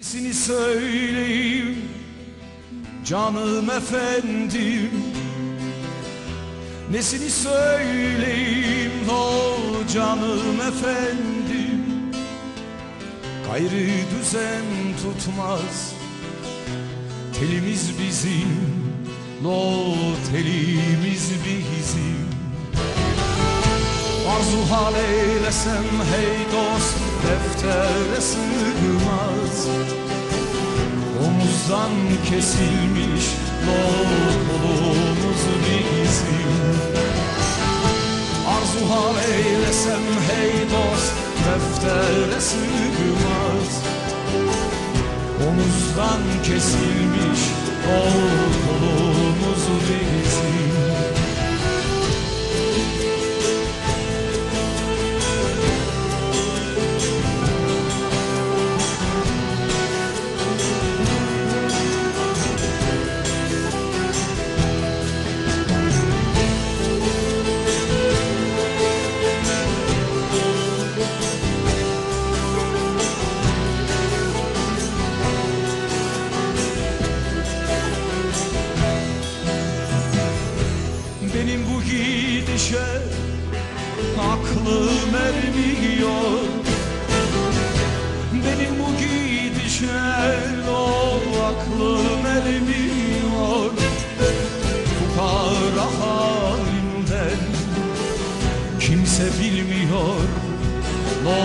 Seni söyleyeyim canım efendim. Nesini söyleyeyim o canım efendim. Gayrı düzen tutmaz Telimiz bizim. Lo telimiz bizim. Arzu hal eylesem hey dost deftere sığmaz Omuzdan kesilmiş yolumuz bizim Arzu hal eylesem hey dost deftere sığmaz Omuzdan kesilmiş yolumuz gidişe aklım ermiyor Benim bu gidişe o aklım ermiyor Fukara halimden kimse bilmiyor. O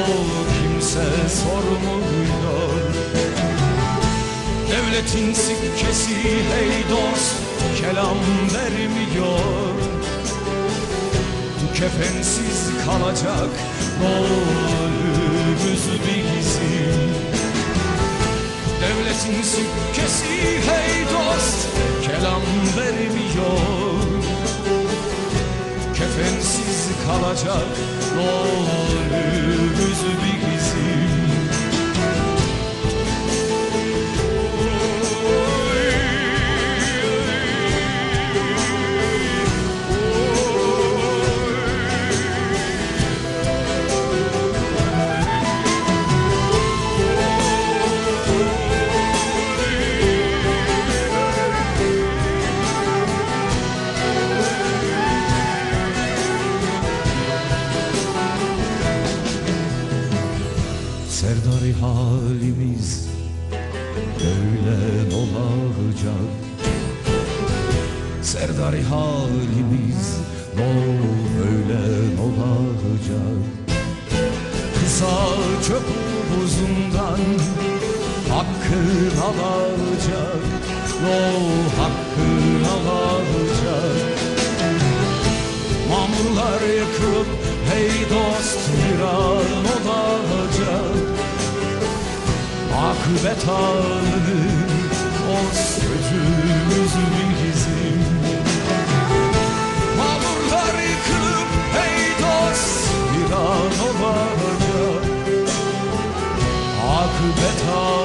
kimse sormuyor. Devletin sikkesi hey dost kelam vermiyor kefensiz kalacak rolümüz bizim Devletin sikkesi hey dost kelam vermiyor. Kefensiz kalacak rolümüz Serdari halimiz böyle olacak Serdari halimiz böyle olacak Kısa çöpümüzden hakkın alacak No hakkın alacak Mamurlar yakıp hey dost viran olacak akıbet ağırdı O sözümüz bir izim Mamurlar yıkılıp hey dost bir an olacak. Akıbet ağırdı